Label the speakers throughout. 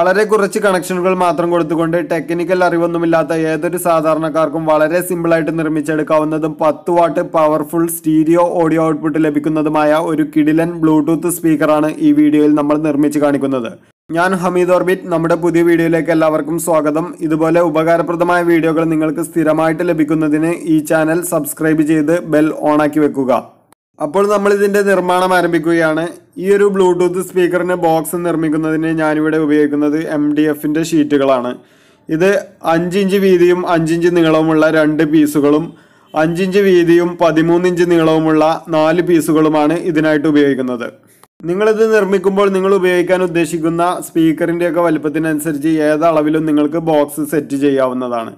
Speaker 1: വളരെ കുറച്ച് കണക്ഷനുകൾ മാത്രം കൊടുത്തുകൊണ്ട് ടെക്നിക്കൽ അറിവൊന്നുമില്ലാത്ത ഏതൊരു സാധാരണക്കാർക്കും വളരെ സിമ്പിളായിട്ട് നിർമ്മിച്ചെടുക്കാവുന്നതും പത്ത് watt powerful stereo audio output ലഭിക്കുന്നതുമായ ഒരു കിഡിലൻ ബ്ലൂടൂത്ത് സ്പീക്കറാണ് ഈ വീഡിയോയിൽ നമ്മൾ നിർമ്മിച്ച് കാണിക്കുന്നത്. ഞാൻ ഹമീദ് ഓർബിറ്റ് നമ്മുടെ പുതിയ വീഡിയോയിലേക്ക് എല്ലാവർക്കും സ്വാഗതം. ഇതുപോലെ ഉപകാരപ്രദമായ വീഡിയോകൾ നിങ്ങൾക്ക് സ്ഥിരമായിട്ട് ലഭിക്കുന്നതിന് ഈ ചാനൽ സബ്സ്ക്രൈബ് ചെയ്ത് ബെൽ ഓണാക്കി വെക്കുക. അപ്പോൾ നമ്മൾ ഇതിന്റെ നിർമ്മാണം ആരംഭിക്കുകയാണ്. ഈ ഒരു ബ്ലൂടൂത്ത് സ്പീക്കറിന് ബോക്സ് നിർമ്മിക്കുന്നതിന് ഞാനിവിടെ ഉപയോഗിക്കുന്നത് എം ഡി എഫിന്റെ ഷീറ്റുകളാണ് ഇത് അഞ്ചിഞ്ച് വീതിയും അഞ്ചിഞ്ച് നീളവുമുള്ള രണ്ട് പീസുകളും അഞ്ചിഞ്ച് വീതിയും പതിമൂന്ന് ഇഞ്ച് നീളവുമുള്ള നാല് പീസുകളുമാണ് ഇതിനായിട്ട് ഉപയോഗിക്കുന്നത്. നിങ്ങളിത് നിർമ്മിക്കുമ്പോൾ നിങ്ങൾ ഉപയോഗിക്കാൻ ഉദ്ദേശിക്കുന്ന സ്പീക്കറിന്റെയൊക്കെ വലുപ്പത്തിനനുസരിച്ച് ഏത് അളവിലും നിങ്ങൾക്ക് ബോക്സ് സെറ്റ് ചെയ്യാവുന്നതാണ്.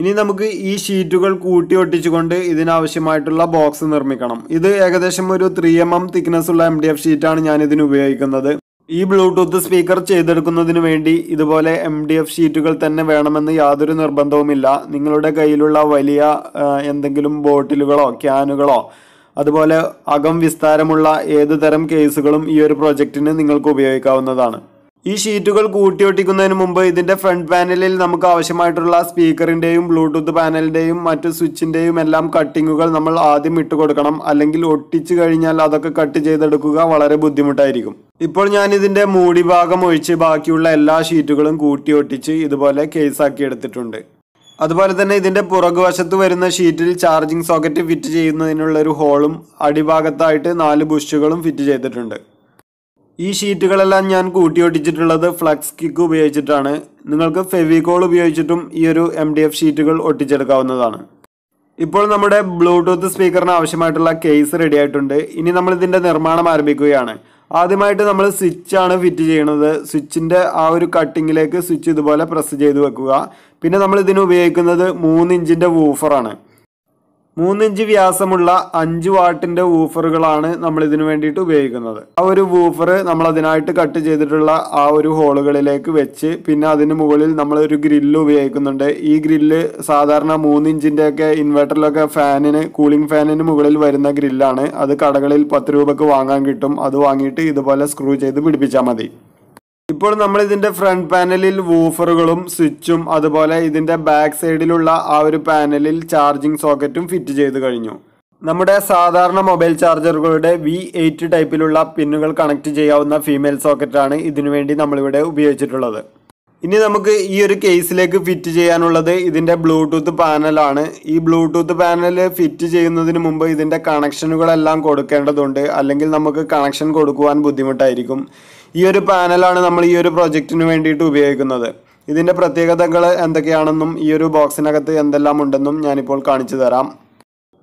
Speaker 1: ഇനി നമുക്ക് ഈ ഷീറ്റുകൾ കൂട്ടി ഒട്ടിച്ചുകൊണ്ട് ഇതിനാവശ്യമായിട്ടുള്ള ബോക്സ് നിർമ്മിക്കണം. ഇത് ഏകദേശം ഒരു ത്രീ എം എം തിക്നെസ് ഉള്ള എം ഡി എഫ് ഷീറ്റാണ് ഞാൻ ഇതിന് ഉപയോഗിക്കുന്നത്. ഈ ബ്ലൂടൂത്ത് സ്പീക്കർ ചെയ്തെടുക്കുന്നതിന് വേണ്ടി ഇതുപോലെ എം ഡി എഫ് ഷീറ്റുകൾ തന്നെ വേണമെന്ന് യാതൊരു നിർബന്ധവുമില്ല. നിങ്ങളുടെ കയ്യിലുള്ള വലിയ എന്തെങ്കിലും ബോട്ടിലുകളോ ക്യാനുകളോ അതുപോലെ അകം വിസ്താരമുള്ള ഏത് തരം കേസുകളും ഈ ഒരു പ്രൊജക്റ്റിന് നിങ്ങൾക്ക് ഉപയോഗിക്കാവുന്നതാണ്. ഈ ഷീറ്റുകൾ കൂട്ടിയൊട്ടിക്കുന്നതിന് മുമ്പ് ഇതിന്റെ ഫ്രണ്ട് പാനലിൽ നമുക്ക് ആവശ്യമായിട്ടുള്ള സ്പീക്കറിന്റെയും ബ്ലൂടൂത്ത് പാനലിന്റെയും മറ്റ് സ്വിച്ചിന്റെയും എല്ലാം കട്ടിങ്ങുകൾ നമ്മൾ ആദ്യം ഇട്ട് കൊടുക്കണം. അല്ലെങ്കിൽ ഒട്ടിച്ചു കഴിഞ്ഞാൽ അതൊക്കെ കട്ട് ചെയ്തെടുക്കുക വളരെ ബുദ്ധിമുട്ടായിരിക്കും. ഇപ്പോൾ ഞാൻ ഇതിന്റെ മൂടി ഭാഗം ഒഴിച്ച് ബാക്കിയുള്ള എല്ലാ ഷീറ്റുകളും കൂട്ടിയൊട്ടിച്ച് ഇതുപോലെ കേസാക്കി എടുത്തിട്ടുണ്ട്. അതുപോലെ തന്നെ ഇതിന്റെ പുറകുവശത്ത് വരുന്ന ഷീറ്റിൽ ചാർജിംഗ് സോക്കറ്റ് ഫിറ്റ് ചെയ്യുന്നതിനുള്ള ഒരു ഹോളും അടിഭാഗത്തായിട്ട് നാല് ബുഷുകളും ഫിറ്റ് ചെയ്തിട്ടുണ്ട്. ഈ ഷീറ്റുകളെല്ലാം ഞാൻ കൂട്ടിയൊട്ടിച്ചിട്ടുള്ളത് ഫ്ലക്സ് കിക്ക് ഉപയോഗിച്ചിട്ടാണ്. നിങ്ങൾക്ക് ഫെവികോൾ ഉപയോഗിച്ചിട്ടും ഈ ഒരു എം ഡി എഫ് ഷീറ്റുകൾ ഒട്ടിച്ചെടുക്കാവുന്നതാണ്. ഇപ്പോൾ നമ്മുടെ ബ്ലൂടൂത്ത് സ്പീക്കറിന് ആവശ്യമായിട്ടുള്ള കേസ് റെഡി ആയിട്ടുണ്ട്. ഇനി നമ്മൾ ഇതിന്റെ നിർമ്മാണം ആരംഭിക്കുകയാണ്. ആദ്യമായിട്ട് നമ്മൾ സ്വിച്ച് ആണ് ഫിറ്റ് ചെയ്യുന്നത്. സ്വിച്ചിന്റെ ആ ഒരു കട്ടിങ്ങിലേക്ക് സ്വിച്ച് ഇതുപോലെ പ്രസ് ചെയ്ത് വെക്കുക. പിന്നെ നമ്മൾ ഇതിന് ഉപയോഗിക്കുന്നത് മൂന്ന് ഇഞ്ചിന്റെ വൂഫറാണ് മൂന്ന് ഇഞ്ച് വ്യാസമുള്ള അഞ്ച് വാട്ടിന്റെ വൂഫറുകളാണ് നമ്മൾ ഇതിനു വേണ്ടിയിട്ട് ഉപയോഗിക്കുന്നത്. ആ ഒരു വൂഫർ നമ്മൾ അതിനായിട്ട് കട്ട് ചെയ്തിട്ടുള്ള ആ ഒരു ഹോളുകളിലേക്ക് വെച്ച് പിന്നെ അതിന് മുകളിൽ നമ്മൾ ഒരു ഗ്രില്ല് ഉപയോഗിക്കുന്നുണ്ട്. ഈ ഗ്രില്ല് സാധാരണ മൂന്നിഞ്ചിന്റെ ഒക്കെ ഇൻവെർട്ടറിലൊക്കെ ഫാനിന് കൂളിംഗ് ഫാനിന് മുകളിൽ വരുന്ന ഗ്രില്ലാണ്. അത് കടകളിൽ പത്ത് രൂപക്ക് വാങ്ങാൻ കിട്ടും. അത് വാങ്ങിയിട്ട് ഇതുപോലെ സ്ക്രൂ ചെയ്ത് പിടിപ്പിച്ചാൽ മതി. ഇപ്പോൾ നമ്മൾ ഇതിന്റെ ഫ്രണ്ട് പാനലിൽ വൂഫറുകളും സ്വിച്ചും അതുപോലെ ഇതിന്റെ ബാക്ക് സൈഡിലുള്ള ആ ഒരു പാനലിൽ ചാർജിംഗ് സോക്കറ്റും ഫിറ്റ് ചെയ്ത് കഴിഞ്ഞു. നമ്മുടെ സാധാരണ മൊബൈൽ ചാർജറുകളുടെ വി എയ്റ്റ് ടൈപ്പിലുള്ള പിന്നുകൾ കണക്ട് ചെയ്യാവുന്ന ഫീമെയിൽ സോക്കറ്റാണ് ഇതിനുവേണ്ടി നമ്മളിവിടെ ഉപയോഗിച്ചിട്ടുള്ളത്. ഇനി നമുക്ക് ഈ ഒരു കേസിലേക്ക് ഫിറ്റ് ചെയ്യാനുള്ളത് ഇതിന്റെ ബ്ലൂടൂത്ത് പാനലാണ് ഈ ബ്ലൂടൂത്ത് പാനൽ ഫിറ്റ് ചെയ്യുന്നതിന് മുമ്പ് ഇതിന്റെ കണക്ഷനുകളെല്ലാം കൊടുക്കേണ്ടതുണ്ട്. അല്ലെങ്കിൽ നമുക്ക് കണക്ഷൻ കൊടുക്കുവാൻ ബുദ്ധിമുട്ടായിരിക്കും. ഈ ഒരു പാനലാണ് നമ്മൾ ഈ ഒരു പ്രൊജക്റ്റിന് വേണ്ടിയിട്ട് ഉപയോഗിക്കുന്നത്. ഇതിന്റെ പ്രത്യേകതകൾ എന്തൊക്കെയാണെന്നും ഈ ഒരു ബോക്സിനകത്ത് എന്തെല്ലാം ഉണ്ടെന്നും ഞാനിപ്പോൾ കാണിച്ചു തരാം.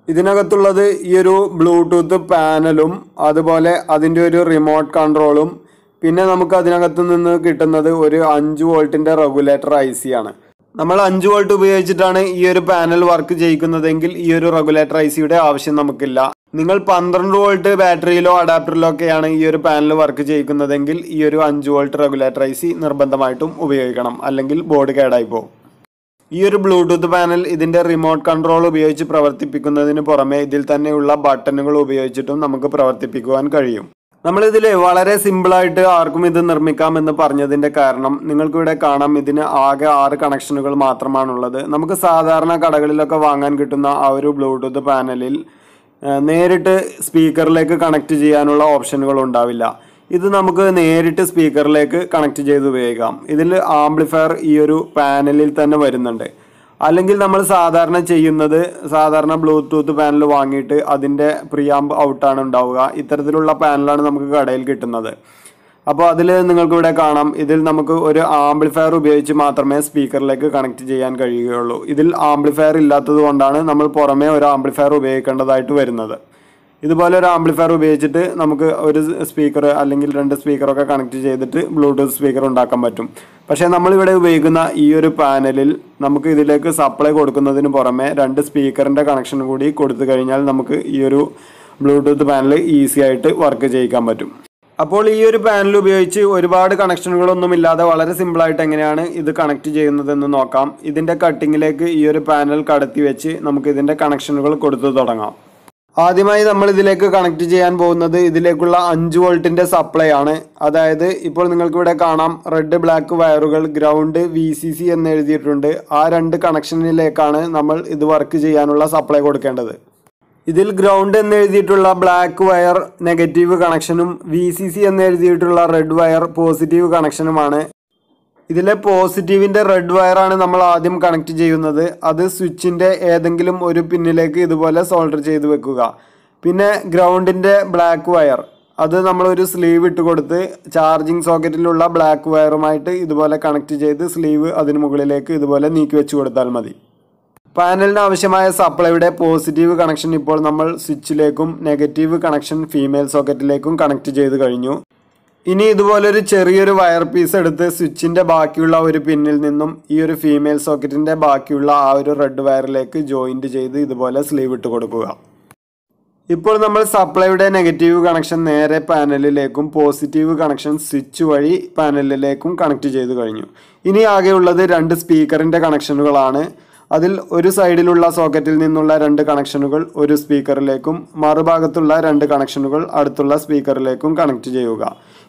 Speaker 1: ഇതിനകത്തുള്ളത് ഈ ഒരു ബ്ലൂടൂത്ത് പാനലും അതുപോലെ അതിന്റെ ഒരു റിമോട്ട് കൺട്രോളും പിന്നെ നമുക്ക് അതിനകത്ത് നിന്ന് കിട്ടുന്നത് ഒരു അഞ്ച് വോൾട്ടിന്റെ റെഗുലേറ്റർ ഐ സി ആണ്. നമ്മൾ അഞ്ച് വോൾട്ട് ഉപയോഗിച്ചിട്ടാണ് ഈ ഒരു പാനൽ വർക്ക് ചെയ്യിക്കുന്നതെങ്കിൽ ഈ ഒരു റെഗുലേറ്റർ ഐ സിയുടെ ആവശ്യം നമുക്കില്ല. നിങ്ങൾ പന്ത്രണ്ട് വോൾട്ട് ബാറ്ററിയിലോ അഡാപ്റ്ററിലോ ഒക്കെയാണ് ഈ ഒരു പാനൽ വർക്ക് ചെയ്യിക്കുന്നതെങ്കിൽ ഈ ഒരു അഞ്ച് വോൾട്ട് റെഗുലേറ്റർ ഐ സി നിർബന്ധമായിട്ടും ഉപയോഗിക്കണം. അല്ലെങ്കിൽ ബോർഡ് കേടായി പോകും. ഈ ഒരു ബ്ലൂടൂത്ത് പാനൽ ഇതിന്റെ റിമോട്ട് കൺട്രോൾ ഉപയോഗിച്ച് പ്രവർത്തിപ്പിക്കുന്നതിന് പുറമെ ഇതിൽ തന്നെയുള്ള ബട്ടണുകൾ ഉപയോഗിച്ചിട്ടും നമുക്ക് പ്രവർത്തിപ്പിക്കുവാൻ കഴിയും. നമ്മളിതിൽ വളരെ സിമ്പിളായിട്ട് ആർക്കും ഇത് നിർമ്മിക്കാം എന്ന് പറഞ്ഞതിന്റെ കാരണം നിങ്ങൾക്ക് ഇവിടെ കാണാം ഇതിന് ആകെ ആറ് കണക്ഷനുകൾ മാത്രമാണുള്ളത്. നമുക്ക് സാധാരണ കടകളിലൊക്കെ വാങ്ങാൻ കിട്ടുന്ന ആ ഒരു ബ്ലൂടൂത്ത് പാനലിൽ നേരിട്ട് സ്പീക്കറിലേക്ക് കണക്ട് ചെയ്യാനുള്ള ഓപ്ഷനുകൾ ഉണ്ടാവില്ല. ഇത് നമുക്ക് നേരിട്ട് സ്പീക്കറിലേക്ക് കണക്ട് ചെയ്ത് ഉപയോഗിക്കാം. ഇതിൽ ആംപ്ലിഫയർ ഈ ഒരു പാനലിൽ തന്നെ വരുന്നുണ്ട്. അല്ലെങ്കിൽ നമ്മൾ സാധാരണ ചെയ്യുന്നത് സാധാരണ ബ്ലൂടൂത്ത് പാനൽ വാങ്ങിയിട്ട് അതിന്റെ പ്രിയാമ്പ് ഔട്ടാണ് ഉണ്ടാവുക. ഇത്തരത്തിലുള്ള പാനലാണ് നമുക്ക് കടയിൽ കിട്ടുന്നത്. അപ്പോൾ അതിൽ നിങ്ങൾക്ക് ഇവിടെ കാണാം. ഇതിൽ നമുക്ക് ഒരു ആംപ്ലിഫയർ ഉപയോഗിച്ച് മാത്രമേ സ്പീക്കറിലേക്ക് കണക്ട് ചെയ്യാൻ കഴിയുകയുള്ളൂ. ഇതിൽ ആംപ്ലിഫയർ ഇല്ലാത്തത് കൊണ്ടാണ് നമ്മൾ പുറമേ ഒരു ആംപ്ലിഫയർ ഉപയോഗിക്കേണ്ടതായിട്ട് വരുന്നത്. ഇതുപോലെ ഒരു ആംപ്ലിഫയർ ഉപയോഗിച്ചിട്ട് നമുക്ക് ഒരു സ്പീക്കർ അല്ലെങ്കിൽ രണ്ട് സ്പീക്കറൊക്കെ കണക്ട് ചെയ്തിട്ട് ബ്ലൂടൂത്ത് സ്പീക്കർ ഉണ്ടാക്കാൻ പറ്റും. പക്ഷേ നമ്മളിവിടെ ഉപയോഗിക്കുന്ന ഈ ഒരു പാനലിൽ നമുക്ക് ഇതിലേക്ക് സപ്ലൈ കൊടുക്കുന്നതിന് പുറമെ രണ്ട് സ്പീക്കറിന്റെ കണക്ഷൻ കൂടി കൊടുത്തു കഴിഞ്ഞാൽ നമുക്ക് ഈ ഒരു ബ്ലൂടൂത്ത് പാനൽ ഈസി ആയിട്ട് വർക്ക് ചെയ്യിക്കാൻ പറ്റും. അപ്പോൾ ഈ ഒരു പാനൽ ഉപയോഗിച്ച് ഒരുപാട് കണക്ഷനുകളൊന്നും ഇല്ലാതെ വളരെ സിമ്പിളായിട്ട് എങ്ങനെയാണ് ഇത് കണക്ട് ചെയ്യുന്നതെന്ന് നോക്കാം. ഇതിന്റെ കട്ടിങ്ങിലേക്ക് ഈ ഒരു പാനൽ കടത്തി വെച്ച് നമുക്ക് ഇതിന്റെ കണക്ഷനുകൾ കൊടുത്തു തുടങ്ങാം. ആദ്യമായി നമ്മൾ ഇതിലേക്ക് കണക്ട് ചെയ്യാൻ പോകുന്നത് ഇതിലേക്കുള്ള അഞ്ച് വോൾട്ടിന്റെ സപ്ലൈ ആണ്. അതായത് ഇപ്പോൾ നിങ്ങൾക്ക് ഇവിടെ കാണാം റെഡ് ബ്ലാക്ക് വയറുകൾ ഗ്രൗണ്ട് വി സി സി എന്ന് എഴുതിയിട്ടുണ്ട്. ആ രണ്ട് കണക്ഷനിലേക്കാണ് നമ്മൾ ഇത് വർക്ക് ചെയ്യാനുള്ള സപ്ലൈ കൊടുക്കേണ്ടത്. ഇതിൽ ഗ്രൗണ്ട് എന്ന് എഴുതിയിട്ടുള്ള ബ്ലാക്ക് വയർ നെഗറ്റീവ് കണക്ഷനും വി സി സി എന്ന് എഴുതിയിട്ടുള്ള റെഡ് വയർ പോസിറ്റീവ് കണക്ഷനുമാണ് ഇതിലെ പോസിറ്റീവിന്റെ റെഡ് വയറാണ് നമ്മൾ ആദ്യം കണക്ട് ചെയ്യുന്നത്. അത് സ്വിച്ചിന്റെ ഏതെങ്കിലും ഒരു പിന്നിലേക്ക് ഇതുപോലെ സോൾഡർ ചെയ്ത് വെക്കുക. പിന്നെ ഗ്രൗണ്ടിന്റെ ബ്ലാക്ക് വയർ. അത് നമ്മളൊരു സ്ലീവ് ഇട്ട് കൊടുത്ത് ചാർജിങ് സോക്കറ്റിലുള്ള ബ്ലാക്ക് വയറുമായിട്ട് ഇതുപോലെ കണക്ട് ചെയ്ത് സ്ലീവ് അതിന് മുകളിലേക്ക് ഇതുപോലെ നീക്കി വെച്ച് കൊടുത്താൽ മതി. പാനലിന് ആവശ്യമായ സപ്ലൈയുടെ പോസിറ്റീവ് കണക്ഷൻ ഇപ്പോൾ നമ്മൾ സ്വിച്ചിലേക്കും നെഗറ്റീവ് കണക്ഷൻ ഫീമെയിൽ സോക്കറ്റിലേക്കും കണക്ട് ചെയ്ത് കഴിഞ്ഞു. ഇനി ഇതുപോലൊരു ചെറിയൊരു വയർ പീസ് എടുത്ത് സ്വിച്ചിന്റെ ബാക്കിയുള്ള ഒരു പിന്നിൽ നിന്നും ഈ ഒരു ഫീമെയിൽ സോക്കറ്റിന്റെ ബാക്കിയുള്ള ആ ഒരു റെഡ് വയറിലേക്ക് ജോയിന്റ് ചെയ്ത് ഇതുപോലെ സ്ലീവ് ഇട്ട് കൊടുക്കുക. ഇപ്പോൾ നമ്മൾ സപ്ലൈയുടെ നെഗറ്റീവ് കണക്ഷൻ നേരെ പാനലിലേക്കും പോസിറ്റീവ് കണക്ഷൻ സ്വിച്ച് വഴി പാനലിലേക്കും കണക്ട് ചെയ്ത് കഴിഞ്ഞു. ഇനി ആകെയുള്ളത് രണ്ട് സ്പീക്കറിന്റെ കണക്ഷനുകളാണ് അതിൽ ഒരു സൈഡിലുള്ള സോക്കറ്റിൽ നിന്നുള്ള രണ്ട് കണക്ഷനുകൾ ഒരു സ്പീക്കറിലേക്കും മറുഭാഗത്തുള്ള രണ്ട് കണക്ഷനുകൾ അടുത്തുള്ള സ്പീക്കറിലേക്കും കണക്ട് ചെയ്യുക.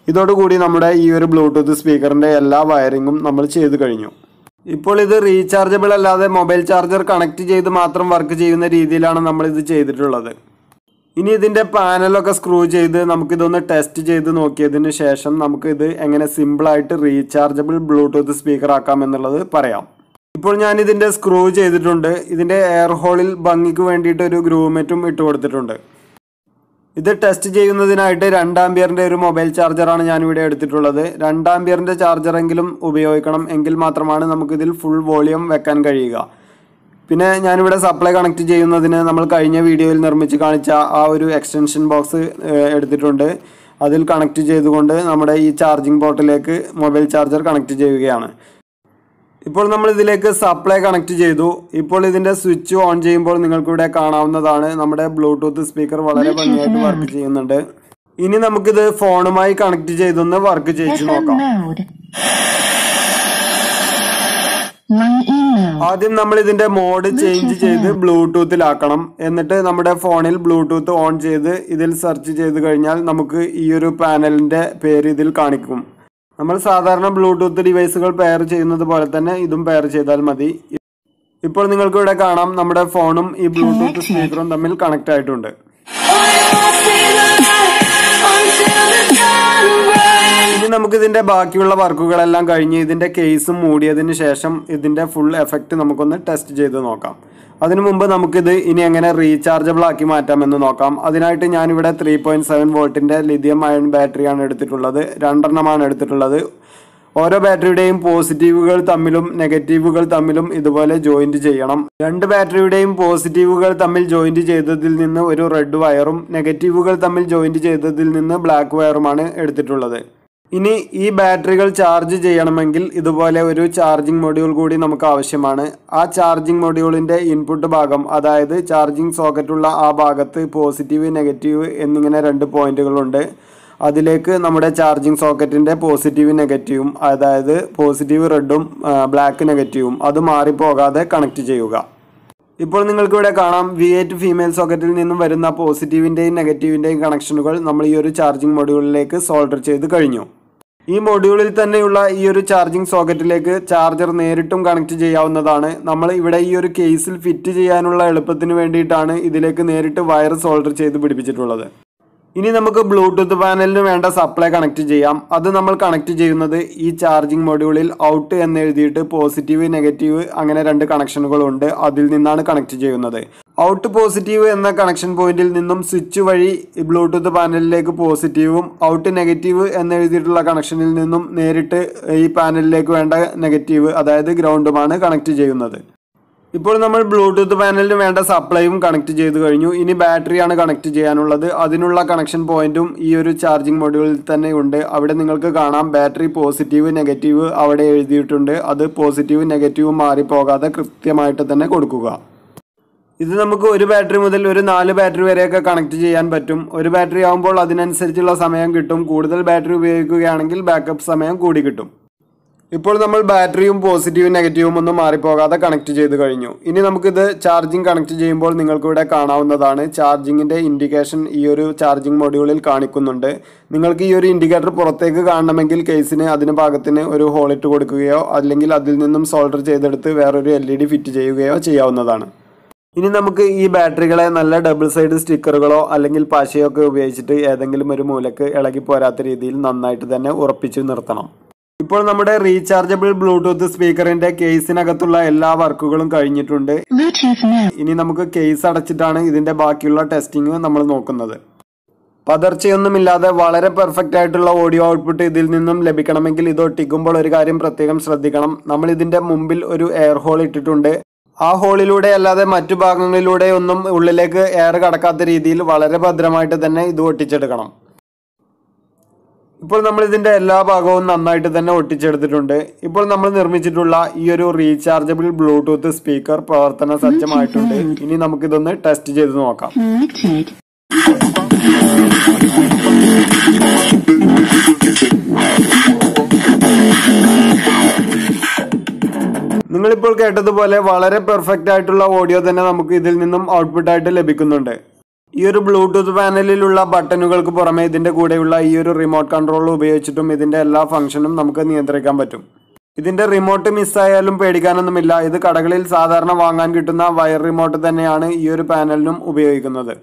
Speaker 1: ഇതോടുകൂടി നമ്മുടെ ഈ ഒരു ബ്ലൂടൂത്ത് സ്പീക്കറിന്റെ എല്ലാ വയറിങ്ങും നമ്മൾ ചെയ്തു കഴിഞ്ഞു. ഇപ്പോൾ ഇത് റീചാർജബിൾ അല്ലാതെ മൊബൈൽ ചാർജർ കണക്ട് ചെയ്ത് മാത്രം വർക്ക് ചെയ്യുന്ന രീതിയിലാണ് നമ്മൾ ഇത് ചെയ്തിട്ടുള്ളത്. ഇനി ഇതിന്റെ പാനലൊക്കെ സ്ക്രൂ ചെയ്ത് നമുക്കിതൊന്ന് ടെസ്റ്റ് ചെയ്ത് നോക്കിയതിന് ശേഷം നമുക്ക് ഇത് എങ്ങനെ സിമ്പിളായിട്ട് റീചാർജബിൾ ബ്ലൂടൂത്ത് സ്പീക്കർ ആക്കാം എന്നുള്ളത് പറയാം. ഇപ്പോൾ ഞാൻ ഇതിന്റെ സ്ക്രൂ ചെയ്തിട്ടുണ്ട്. ഇതിന്റെ എയർ ഹോളിൽ ഭംഗിക്ക് വേണ്ടിയിട്ട് ഒരു ഗ്രൂമെറ്റും ഇട്ട് കൊടുത്തിട്ടുണ്ട്. ഇത് ടെസ്റ്റ് ചെയ്യുന്നതിനായിട്ട് രണ്ടാംബിയറിന്റെ ഒരു മൊബൈൽ ചാർജറാണ് ഞാൻ ഇവിടെ എടുത്തിട്ടുള്ളത്. രണ്ടാംബിയറിന്റെ ചാർജറെങ്കിലും ഉപയോഗിക്കണം എങ്കിൽ മാത്രമാണ് നമുക്കിതിൽ ഫുൾ വോളിയം വെക്കാൻ കഴിയുക. പിന്നെ ഞാനിവിടെ സപ്ലൈ കണക്ട് ചെയ്യുന്നതിന് നമ്മൾ കഴിഞ്ഞ വീഡിയോയിൽ നിർമ്മിച്ച് കാണിച്ച ആ ഒരു എക്സ്റ്റൻഷൻ ബോക്സ് എടുത്തിട്ടുണ്ട്. അതിൽ കണക്ട് ചെയ്തുകൊണ്ട് നമ്മുടെ ഈ ചാർജിംഗ് പോർട്ടിലേക്ക് മൊബൈൽ ചാർജർ കണക്ട് ചെയ്യുകയാണ്. ഇപ്പോൾ നമ്മൾ ഇതിലേക്ക് സപ്ലൈ കണക്ട് ചെയ്തു. ഇപ്പോൾ ഇതിന്റെ സ്വിച്ച് ഓൺ ചെയ്യുമ്പോൾ നിങ്ങൾക്കിവിടെ കാണാവുന്നതാണ്. നമ്മുടെ ബ്ലൂടൂത്ത് സ്പീക്കർ വളരെ ഭംഗിയായിട്ട് വർക്ക് ചെയ്യുന്നുണ്ട്. ഇനി നമുക്കിത് ഫോണുമായി കണക്ട് ചെയ്തൊന്ന് വർക്ക്
Speaker 2: ചെയ്ത്
Speaker 1: നോക്കാം. ആദ്യം നമ്മൾ ഇതിന്റെ മോഡ് ചേഞ്ച് ചെയ്ത് ബ്ലൂടൂത്തിലാക്കണം എന്നിട്ട് നമ്മുടെ ഫോണിൽ ബ്ലൂടൂത്ത് ഓൺ ചെയ്ത് ഇതിൽ സെർച്ച് ചെയ്ത് കഴിഞ്ഞാൽ നമുക്ക് ഈ ഒരു പാനലിന്റെ പേര് ഇതിൽ കാണിക്കും. നമ്മൾ സാധാരണ ബ്ലൂടൂത്ത് ഡിവൈസുകൾ പെയർ ചെയ്യുന്നത് പോലെ തന്നെ ഇതും പെയർ ചെയ്താൽ മതി. ഇപ്പോൾ നിങ്ങൾക്ക് ഇവിടെ കാണാം നമ്മുടെ ഫോണും ഈ ബ്ലൂടൂത്ത് സ്പീക്കറും തമ്മിൽ കണക്ട് ആയിട്ടുണ്ട്. ഇനി നമുക്ക് ഇതിന്റെ ബാക്കിയുള്ള വർക്കുകളെല്ലാം കഴിഞ്ഞ് ഇതിന്റെ കേസും മൂടിയതിന് ശേഷം ഇതിന്റെ ഫുൾ എഫക്റ്റ് നമുക്കൊന്ന് ടെസ്റ്റ് ചെയ്ത് നോക്കാം. അതിനു മുമ്പ് നമുക്കിത് ഇനി എങ്ങനെ റീചാർജബിൾ ആക്കി മാറ്റാമെന്ന് നോക്കാം. അതിനായിട്ട് ഞാനിവിടെ ത്രീ പോയിന്റ് സെവൻ വോൾട്ടിന്റെ ലിഥിയം അയൺ ബാറ്ററിയാണ് എടുത്തിട്ടുള്ളത്. രണ്ടെണ്ണമാണ് എടുത്തിട്ടുള്ളത്. ഓരോ ബാറ്ററിയുടെയും പോസിറ്റീവുകൾ തമ്മിലും നെഗറ്റീവുകൾ തമ്മിലും ഇതുപോലെ ജോയിന്റ് ചെയ്യണം. രണ്ട് ബാറ്ററിയുടെയും പോസിറ്റീവുകൾ തമ്മിൽ ജോയിന്റ് ചെയ്തതിൽ നിന്ന് ഒരു റെഡ് വയറും നെഗറ്റീവുകൾ തമ്മിൽ ജോയിന്റ് ചെയ്തതിൽ നിന്ന് ബ്ലാക്ക് വയറുമാണ് എടുത്തിട്ടുള്ളത്. ഇനി ഈ ബാറ്ററികൾ ചാർജ് ചെയ്യണമെങ്കിൽ ഇതുപോലെ ഒരു ചാർജിംഗ് മൊഡ്യൂൾ കൂടി നമുക്ക് ആവശ്യമാണ്. ആ ചാർജിംഗ് മൊഡ്യൂളിന്റെ ഇൻപുട്ട് ഭാഗം അതായത് ചാർജിങ് സോക്കറ്റുള്ള ആ ഭാഗത്ത് പോസിറ്റീവ് നെഗറ്റീവ് എന്നിങ്ങനെ രണ്ട് പോയിന്റുകളുണ്ട്. അതിലേക്ക് നമ്മുടെ ചാർജിംഗ് സോക്കറ്റിന്റെ പോസിറ്റീവ് നെഗറ്റീവും അതായത് പോസിറ്റീവ് റെഡും ബ്ലാക്ക് നെഗറ്റീവും അത് മാറിപ്പോകാതെ കണക്ട് ചെയ്യുക. ഇപ്പോൾ നിങ്ങൾക്ക് ഇവിടെ കാണാം വി എയ്റ്റ് ഫീമെയിൽ സോക്കറ്റിൽ നിന്നും വരുന്ന പോസിറ്റീവിന്റെയും നെഗറ്റീവിന്റെയും കണക്ഷനുകൾ നമ്മൾ ഈ ഒരു ചാർജിംഗ് മൊഡ്യൂളിലേക്ക് സോൾഡർ ചെയ്ത് കഴിഞ്ഞു. ഈ മൊഡ്യൂളിൽ തന്നെയുള്ള ഈ ഒരു ചാർജിങ് സോക്കറ്റിലേക്ക് ചാർജർ നേരിട്ടും കണക്ട് ചെയ്യാവുന്നതാണ്. നമ്മൾ ഇവിടെ ഈ ഒരു കേസിൽ ഫിറ്റ് ചെയ്യാനുള്ള എളുപ്പത്തിന് വേണ്ടിയിട്ടാണ് ഇതിലേക്ക് നേരിട്ട് വയർ സോൾഡർ ചെയ്ത് പിടിപ്പിച്ചിട്ടുള്ളത്. ഇനി നമുക്ക് ബ്ലൂടൂത്ത് പാനലിന് വേണ്ട സപ്ലൈ കണക്ട് ചെയ്യാം. അത് നമ്മൾ കണക്ട് ചെയ്യുന്നത് ഈ ചാർജിങ് മൊഡ്യൂളിൽ ഔട്ട് എന്ന് എഴുതിയിട്ട് പോസിറ്റീവ് നെഗറ്റീവ് അങ്ങനെ രണ്ട് കണക്ഷനുകൾ ഉണ്ട്. അതിൽ നിന്നാണ് കണക്ട് ചെയ്യുന്നത്. ഔട്ട് പോസിറ്റീവ് എന്ന കണക്ഷൻ പോയിന്റിൽ നിന്നും സ്വിച്ച് വഴി ബ്ലൂടൂത്ത് പാനലിലേക്ക് പോസിറ്റീവും ഔട്ട് നെഗറ്റീവ് എന്ന് എഴുതിയിട്ടുള്ള കണക്ഷനിൽ നിന്നും നേരിട്ട് ഈ പാനലിലേക്ക് വേണ്ട നെഗറ്റീവ് അതായത് ഗ്രൗണ്ടുമാണ് കണക്ട് ചെയ്യുന്നത്. ഇപ്പോൾ നമ്മൾ ബ്ലൂടൂത്ത് പാനലിന് വേണ്ട സപ്ലൈയും കണക്ട് ചെയ്ത് കഴിഞ്ഞു. ഇനി ബാറ്ററിയാണ് കണക്ട് ചെയ്യാനുള്ളത്. അതിനുള്ള കണക്ഷൻ പോയിന്റും ഈ ഒരു ചാർജിങ് മൊഡ്യൂളിൽ തന്നെ ഉണ്ട്. അവിടെ നിങ്ങൾക്ക് കാണാം ബാറ്ററി പോസിറ്റീവ് നെഗറ്റീവ് അവിടെ എഴുതിയിട്ടുണ്ട്. അത് പോസിറ്റീവ് നെഗറ്റീവ് മാറിപ്പോകാതെ കൃത്യമായിട്ട് തന്നെ കൊടുക്കുക. ഇത് നമുക്ക് ഒരു ബാറ്ററി മുതൽ ഒരു നാല് ബാറ്ററി വരെയൊക്കെ കണക്ട് ചെയ്യാൻ പറ്റും. ഒരു ബാറ്ററി ആകുമ്പോൾ അതിനനുസരിച്ചുള്ള സമയം കിട്ടും. കൂടുതൽ ബാറ്ററി ഉപയോഗിക്കുകയാണെങ്കിൽ ബാക്കപ്പ് സമയം കൂടി കിട്ടും. ഇപ്പോൾ നമ്മൾ ബാറ്ററിയും പോസിറ്റീവും നെഗറ്റീവും ഒന്നും മാറിപ്പോകാതെ കണക്ട് ചെയ്ത് കഴിഞ്ഞു. ഇനി നമുക്കിത് ചാർജിങ് കണക്ട് ചെയ്യുമ്പോൾ നിങ്ങൾക്കിവിടെ കാണാവുന്നതാണ്. ചാർജിങ്ങിന്റെ ഇൻഡിക്കേഷൻ ഈ ഒരു ചാർജിങ് മൊഡ്യൂളിൽ കാണിക്കുന്നുണ്ട്. നിങ്ങൾക്ക് ഈ ഒരു ഇൻഡിക്കേറ്റർ പുറത്തേക്ക് കാണണമെങ്കിൽ കേസിന് അതിന് ഭാഗത്തിന് ഒരു ഹോൾ ഇട്ട് കൊടുക്കുകയോ അല്ലെങ്കിൽ അതിൽ നിന്നും സോൾഡർ ചെയ്തെടുത്ത് വേറൊരു എൽ ഫിറ്റ് ചെയ്യുകയോ ചെയ്യാവുന്നതാണ്. ഇനി നമുക്ക് ഈ ബാറ്ററികളെ നല്ല ഡബിൾ സൈഡ് സ്റ്റിക്കറുകളോ അല്ലെങ്കിൽ പശയോ ഒക്കെ ഉപയോഗിച്ചിട്ട് ഏതെങ്കിലും ഒരു മൂലക്ക് ഇളകി പോരാത്ത രീതിയിൽ നന്നായിട്ട് തന്നെ ഉറപ്പിച്ചു നിർത്തണം. ഇപ്പോൾ നമ്മുടെ റീചാർജബിൾ ബ്ലൂടൂത്ത് സ്പീക്കറിന്റെ കേസിനകത്തുള്ള എല്ലാ വർക്കുകളും കഴിഞ്ഞിട്ടുണ്ട്. ഇനി നമുക്ക് കേസ് അടച്ചിട്ടാണ് ഇതിന്റെ ബാക്കിയുള്ള ടെസ്റ്റിംഗ് നമ്മൾ നോക്കുന്നത്. പതർച്ചയൊന്നുമില്ലാതെ വളരെ പെർഫെക്റ്റ് ആയിട്ടുള്ള ഓഡിയോ ഔട്ട്പുട്ട് ഇതിൽ നിന്നും ലഭിക്കണമെങ്കിൽ ഇത് ഒട്ടിക്കുമ്പോൾ ഒരു കാര്യം പ്രത്യേകം ശ്രദ്ധിക്കണം. നമ്മൾ ഇതിന്റെ മുമ്പിൽ ഒരു എയർ ഹോൾ ഇട്ടിട്ടുണ്ട്. ആ ഹോളിലൂടെ അല്ലാതെ മറ്റു ഭാഗങ്ങളിലൂടെ ഒന്നും ഉള്ളിലേക്ക് എയർ കടക്കാത്ത രീതിയിൽ വളരെ ഭദ്രമായിട്ട് തന്നെ ഇത് ഒട്ടിച്ചെടുക്കണം. ഇപ്പോൾ നമ്മൾ ഇതിന്റെ എല്ലാ ഭാഗവും നന്നായിട്ട് തന്നെ ഒട്ടിച്ചെടുത്തിട്ടുണ്ട്. ഇപ്പോൾ നമ്മൾ നിർമ്മിച്ചിട്ടുള്ള ഈ ഒരു റീചാർജബിൾ ബ്ലൂടൂത്ത് സ്പീക്കർ പ്രവർത്തന സജ്ജമായിട്ടുണ്ട്. ഇനി നമുക്കിതൊന്ന് ടെസ്റ്റ് ചെയ്ത് നോക്കാം. നിങ്ങളിപ്പോൾ കേട്ടതുപോലെ വളരെ പെർഫെക്റ്റ് ആയിട്ടുള്ള ഓഡിയോ തന്നെ നമുക്ക് ഇതിൽ നിന്നും ഔട്ട്പുട്ട് ആയിട്ട് ലഭിക്കുന്നുണ്ട്. ഈ ഒരു ബ്ലൂടൂത്ത് പാനലിലുള്ള ബട്ടണുകൾക്ക് പുറമെ ഇതിന്റെ കൂടെയുള്ള ഈ ഒരു റിമോട്ട് കൺട്രോൾ ഉപയോഗിച്ചിട്ടും ഇതിന്റെ എല്ലാ ഫംഗ്ഷനും നമുക്ക് നിയന്ത്രിക്കാൻ പറ്റും. ഇതിന്റെ റിമോട്ട് മിസ്സായാലും പേടിക്കാനൊന്നുമില്ല. ഇത് കടകളിൽ സാധാരണ വാങ്ങാൻ കിട്ടുന്ന വയർ റിമോട്ട് തന്നെയാണ് ഈ ഒരു പാനലിനും ഉപയോഗിക്കുന്നത്.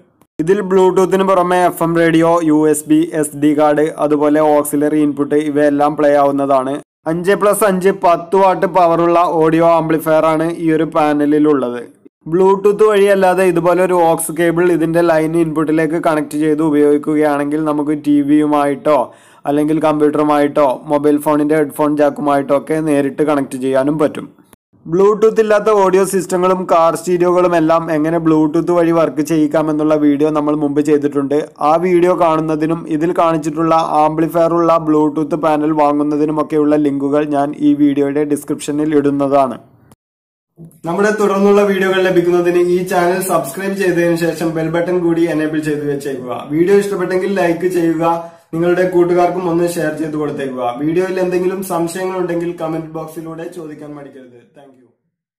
Speaker 1: ഇതിൽ ബ്ലൂടൂത്തിന് പുറമെ F M radio U S B S D card അതുപോലെ ഓക്സിലറി ഇൻപുട്ട് ഇവയെല്ലാം പ്ലേ ആവുന്നതാണ്. അഞ്ച് പ്ലസ് അഞ്ച് പത്ത് വാട്ട് പവറുള്ള ഓഡിയോ ആംപ്ലിഫയർ ആണ് ഈ ഒരു പാനലിലുള്ളത്. ബ്ലൂടൂത്ത് വഴിയല്ലാതെ ഇതുപോലെ ഒരു ഓക്സ് കേബിൾ ഇതിന്റെ ലൈൻ ഇൻപുട്ടിലേക്ക് കണക്ട് ചെയ്ത് ഉപയോഗിക്കുകയാണെങ്കിൽ നമുക്ക് ടി വിയുമായിട്ടോ അല്ലെങ്കിൽ കമ്പ്യൂട്ടറുമായിട്ടോ മൊബൈൽ ഫോണിന്റെ ഹെഡ്ഫോൺ ജാക്കുമായിട്ടോ ഒക്കെ നേരിട്ട് കണക്ട് ചെയ്യാനും പറ്റും. ബ്ലൂടൂത്ത് ഇല്ലാത്ത ഓഡിയോ സിസ്റ്റങ്ങളും കാർ സ്റ്റീരിയോകളും എല്ലാം എങ്ങനെ ബ്ലൂടൂത്ത് വഴി വർക്ക് ചെയ്യിക്കാമെന്നുള്ള വീഡിയോ നമ്മൾ മുമ്പ് ചെയ്തിട്ടുണ്ട്. ആ വീഡിയോ കാണുന്നതിനും ഇതിൽ കാണിച്ചിട്ടുള്ള ആംപ്ലിഫയറുള്ള ബ്ലൂടൂത്ത് പാനൽ വാങ്ങുന്നതിനുമൊക്കെയുള്ള ലിങ്കുകൾ ഞാൻ ഈ വീഡിയോയുടെ ഡിസ്ക്രിപ്ഷനിൽ ഇടുന്നതാണ്. നമ്മുടെ തുടർന്നുള്ള വീഡിയോകൾ ലഭിക്കുന്നതിന് ഈ ചാനൽ സബ്സ്ക്രൈബ് ചെയ്തതിനു ശേഷം ബെൽ ബട്ടൺ കൂടി എനേബിൾ ചെയ്ത് വെച്ചേക്കുക. വീഡിയോ ഇഷ്ടപ്പെട്ടെങ്കിൽ ലൈക്ക് ചെയ്യുക. നിങ്ങളുടെ കൂട്ടുകാർക്കും ഒന്ന് ഷെയർ ചെയ്ത് കൊടുത്തേക്കുക. വീഡിയോയിൽ എന്തെങ്കിലും സംശയങ്ങളുണ്ടെങ്കിൽ കമന്റ് ബോക്സിലൂടെ ചോദിക്കാൻ മടിക്കരുത്. താങ്ക്